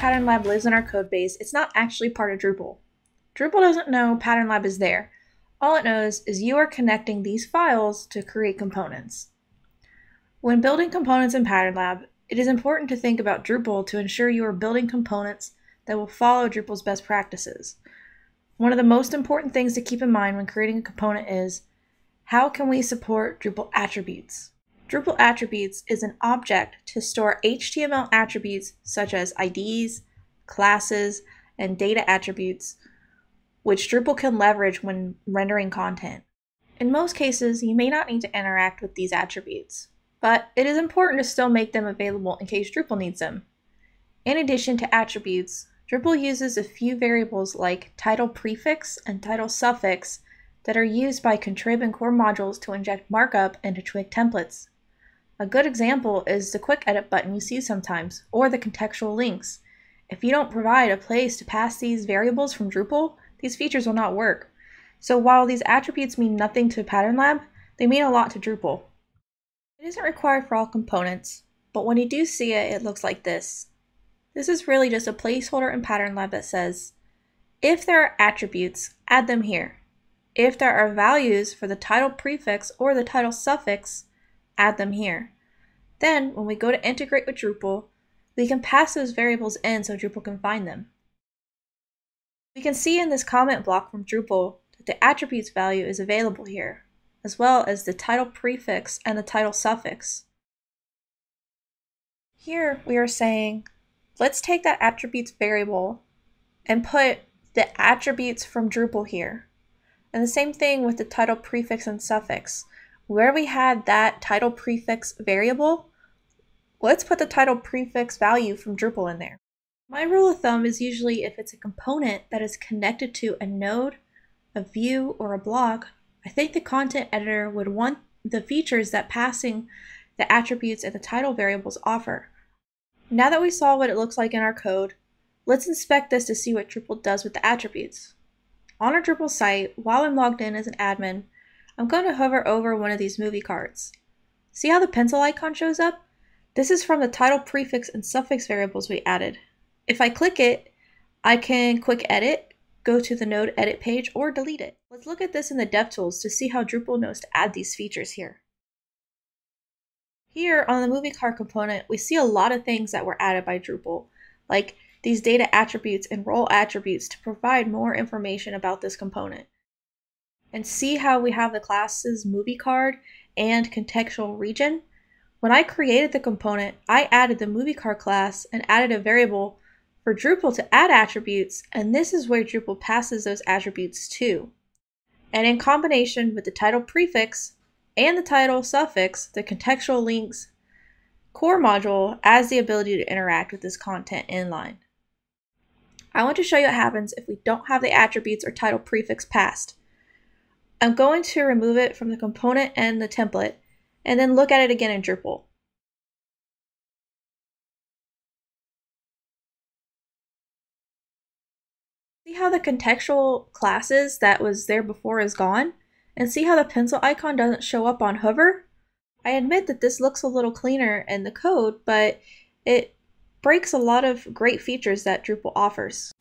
Pattern Lab lives in our codebase, it's not actually part of Drupal. Drupal doesn't know Pattern Lab is there. All it knows is you are connecting these files to create components. When building components in Pattern Lab, it is important to think about Drupal to ensure you are building components that will follow Drupal's best practices. One of the most important things to keep in mind when creating a component is how can we support Drupal attributes? Drupal attributes is an object to store HTML attributes such as IDs, classes, and data attributes, which Drupal can leverage when rendering content. In most cases, you may not need to interact with these attributes, but it is important to still make them available in case Drupal needs them. In addition to attributes, Drupal uses a few variables like title prefix and title suffix that are used by contrib and core modules to inject markup into Twig templates. A good example is the quick edit button you see sometimes, or the contextual links. If you don't provide a place to pass these variables from Drupal, these features will not work. So while these attributes mean nothing to Pattern Lab, they mean a lot to Drupal. It isn't required for all components, but when you do see it, it looks like this. This is really just a placeholder in Pattern Lab that says, if there are attributes, add them here. If there are values for the title prefix or the title suffix, add them here. Then, when we go to integrate with Drupal, we can pass those variables in so Drupal can find them. We can see in this comment block from Drupal that the attributes value is available here, as well as the title prefix and the title suffix. Here we are saying, let's take that attributes variable and put the attributes from Drupal here. And the same thing with the title prefix and suffix where we had that title prefix variable, let's put the title prefix value from Drupal in there. My rule of thumb is usually if it's a component that is connected to a node, a view, or a blog, I think the content editor would want the features that passing the attributes and the title variables offer. Now that we saw what it looks like in our code, let's inspect this to see what Drupal does with the attributes. On our Drupal site, while I'm logged in as an admin, I'm going to hover over one of these movie cards. See how the pencil icon shows up? This is from the title prefix and suffix variables we added. If I click it, I can quick edit, go to the node edit page, or delete it. Let's look at this in the DevTools to see how Drupal knows to add these features here. Here on the movie card component, we see a lot of things that were added by Drupal, like these data attributes and role attributes to provide more information about this component and see how we have the classes movie card and contextual region. When I created the component, I added the movie card class and added a variable for Drupal to add attributes, and this is where Drupal passes those attributes to. And in combination with the title prefix and the title suffix, the contextual links core module adds the ability to interact with this content inline. I want to show you what happens if we don't have the attributes or title prefix passed. I'm going to remove it from the component and the template, and then look at it again in Drupal. See how the contextual classes that was there before is gone? And see how the pencil icon doesn't show up on hover? I admit that this looks a little cleaner in the code, but it breaks a lot of great features that Drupal offers.